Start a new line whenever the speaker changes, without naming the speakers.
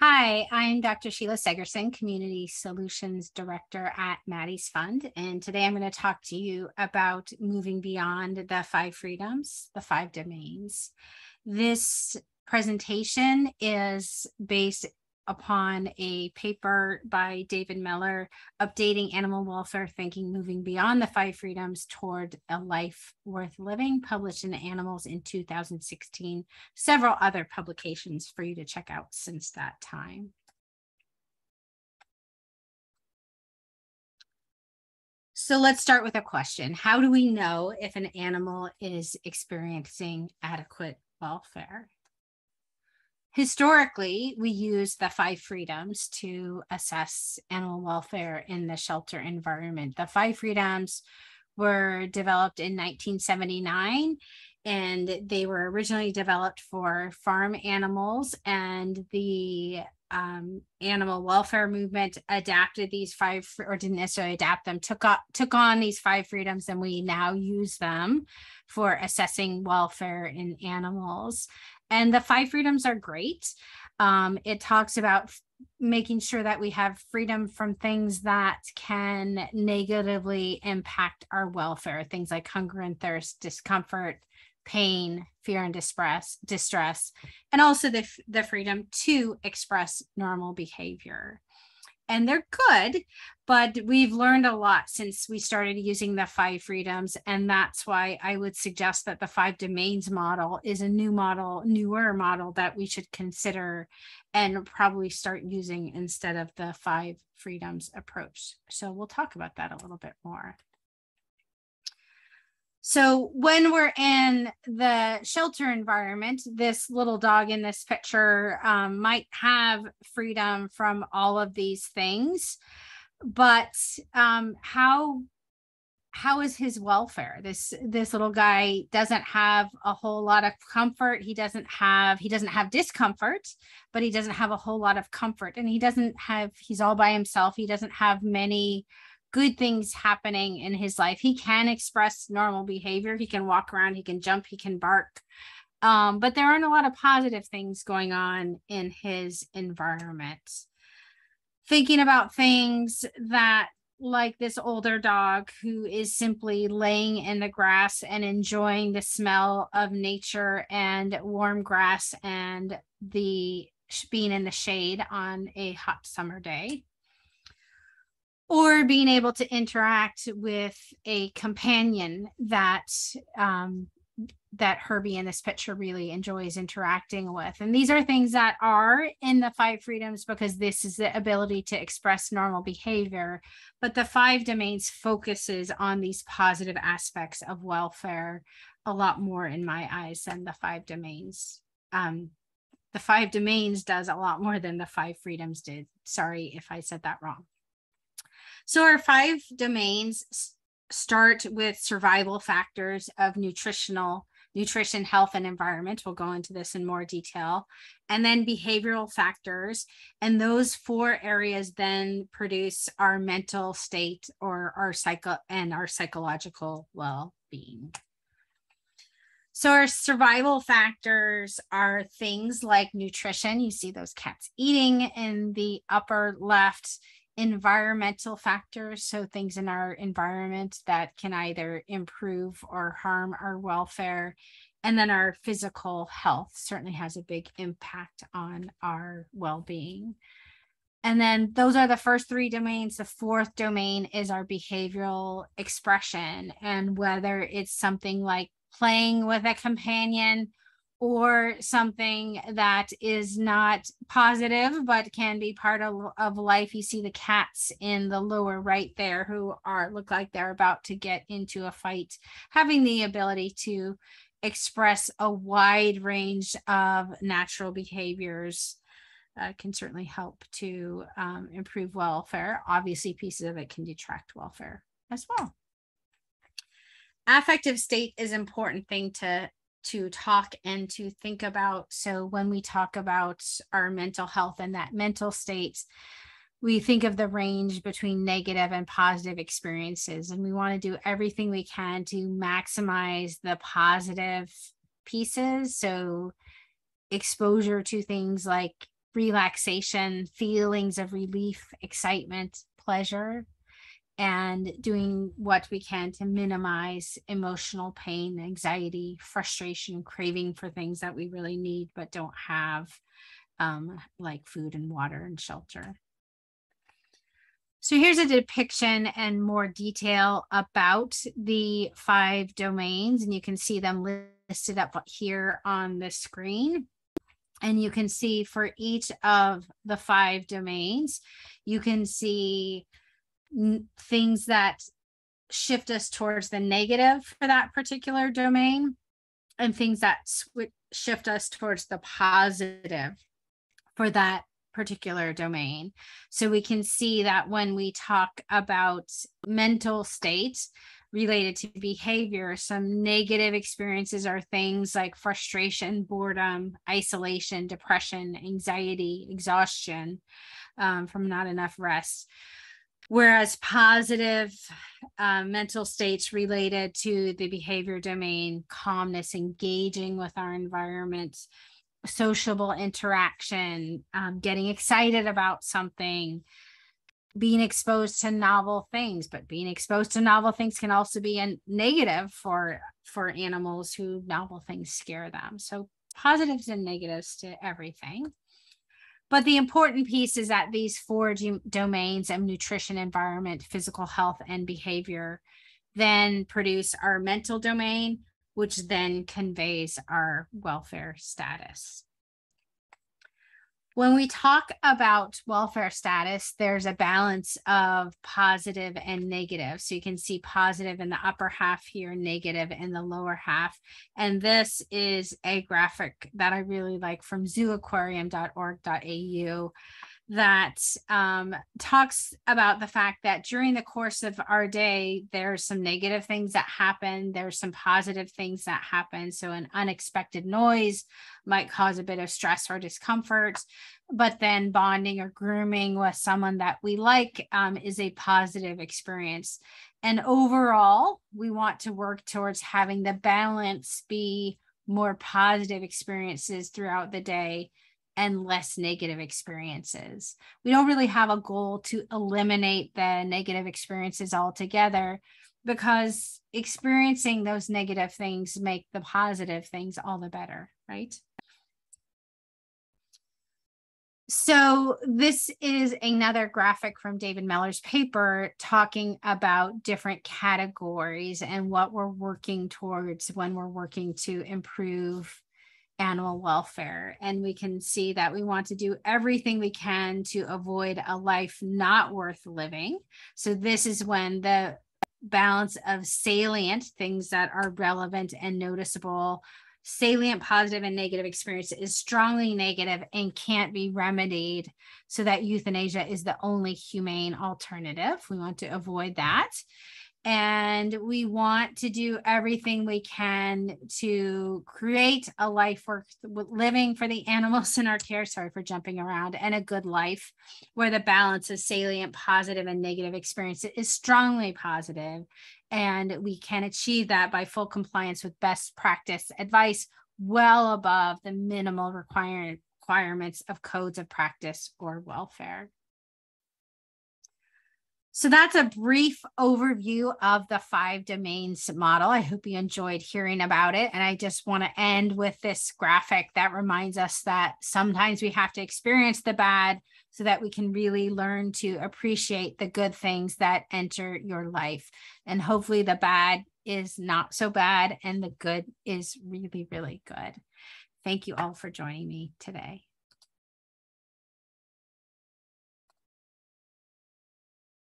Hi, I'm Dr. Sheila Segurson, Community Solutions Director at Maddie's Fund. And today I'm going to talk to you about moving beyond the five freedoms, the five domains. This presentation is based upon a paper by David Mellor, Updating Animal Welfare Thinking, Moving Beyond the Five Freedoms Toward a Life Worth Living, published in Animals in 2016. Several other publications for you to check out since that time. So let's start with a question. How do we know if an animal is experiencing adequate welfare? Historically, we use the five freedoms to assess animal welfare in the shelter environment. The five freedoms were developed in 1979 and they were originally developed for farm animals and the um, animal welfare movement adapted these five or didn't necessarily adapt them took up took on these five freedoms and we now use them for assessing welfare in animals and the five freedoms are great. Um, it talks about f- making sure that we have freedom from things that can negatively impact our welfare, things like hunger and thirst, discomfort, pain, fear and distress, distress, and also the, the freedom to express normal behavior and they're good but we've learned a lot since we started using the five freedoms and that's why i would suggest that the five domains model is a new model newer model that we should consider and probably start using instead of the five freedoms approach. So we'll talk about that a little bit more so when we're in the shelter environment, this little dog in this picture um, might have freedom from all of these things, but um, how how is his welfare? This this little guy doesn't have a whole lot of comfort. He doesn't have he doesn't have discomfort, but he doesn't have a whole lot of comfort, and he doesn't have he's all by himself. He doesn't have many good things happening in his life. He can express normal behavior. He can walk around, he can jump, he can bark. Um, but there aren't a lot of positive things going on in his environment. Thinking about things that, like this older dog who is simply laying in the grass and enjoying the smell of nature and warm grass and the being in the shade on a hot summer day or being able to interact with a companion that um, that Herbie in this picture really enjoys interacting with. And these are things that are in the five freedoms because this is the ability to express normal behavior. But the five domains focuses on these positive aspects of welfare a lot more in my eyes than the five domains. Um, the five domains does a lot more than the five freedoms did. Sorry if I said that wrong. So our five domains start with survival factors of nutritional nutrition, health, and environment. We'll go into this in more detail. And then behavioral factors. And those four areas then produce our mental state or our psycho and our psychological well-being. So our survival factors are things like nutrition. You see those cats eating in the upper left environmental factors, so things in our environment that can either improve or harm our welfare. And then our physical health certainly has a big impact on our well being. And then those are the first three domains. The fourth domain is our behavioral expression, and whether it's something like playing with a companion or something that is not positive but can be part of, of life. You see the cats in the lower right there who are look like they're about to get into a fight having the ability to express a wide range of natural behaviors uh, can certainly help to um, improve welfare. Obviously pieces of it can detract welfare as well. Affective state is important thing to to talk and to think about. So when we talk about our mental health and that mental state, we think of the range between negative and positive experiences, and we want to do everything we can to maximize the positive pieces. So exposure to things like relaxation, feelings of relief, excitement, pleasure, and doing what we can to minimize emotional pain, anxiety, frustration, craving for things that we really need but don't have, um, like food and water and shelter. So here's a depiction and more detail about the five domains, and you can see them listed up here on the screen. And you can see for each of the five domains, you can see things that shift us towards the negative for that particular domain and things that sw- shift us towards the positive for that particular domain. So we can see that when we talk about mental states related to behavior, some negative experiences are things like frustration, boredom, isolation, depression, anxiety, exhaustion um, from not enough rest. Whereas positive uh, mental states related to the behavior domain, calmness, engaging with our environment, sociable interaction, um, getting excited about something, being exposed to novel things. But being exposed to novel things can also be a negative for for animals who novel things scare them. So positives and negatives to everything. But the important piece is that these four domains of nutrition, environment, physical health, and behavior then produce our mental domain, which then conveys our welfare status. When we talk about welfare status, there's a balance of positive and negative. So you can see positive in the upper half here, negative in the lower half. And this is a graphic that I really like from zooaquarium.org.au that um, talks about the fact that during the course of our day, there's some negative things that happen, there's some positive things that happen. So, an unexpected noise might cause a bit of stress or discomfort, but then bonding or grooming with someone that we like um, is a positive experience. And overall, we want to work towards having the balance be more positive experiences throughout the day and less negative experiences. We don't really have a goal to eliminate the negative experiences altogether because experiencing those negative things make the positive things all the better, right? So, this is another graphic from David Mellor's paper talking about different categories and what we're working towards when we're working to improve animal welfare. And we can see that we want to do everything we can to avoid a life not worth living. So, this is when the balance of salient things that are relevant and noticeable salient positive and negative experience is strongly negative and can't be remedied so that euthanasia is the only humane alternative we want to avoid that and we want to do everything we can to create a life worth living for the animals in our care. Sorry for jumping around. And a good life where the balance of salient positive and negative experience is strongly positive. And we can achieve that by full compliance with best practice advice well above the minimal requirements of codes of practice or welfare so that's a brief overview of the five domains model. I hope you enjoyed hearing about it. And I just want to end with this graphic that reminds us that sometimes we have to experience the bad so that we can really learn to appreciate the good things that enter your life. And hopefully the bad is not so bad and the good is really, really good. Thank you all for joining me today.